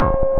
you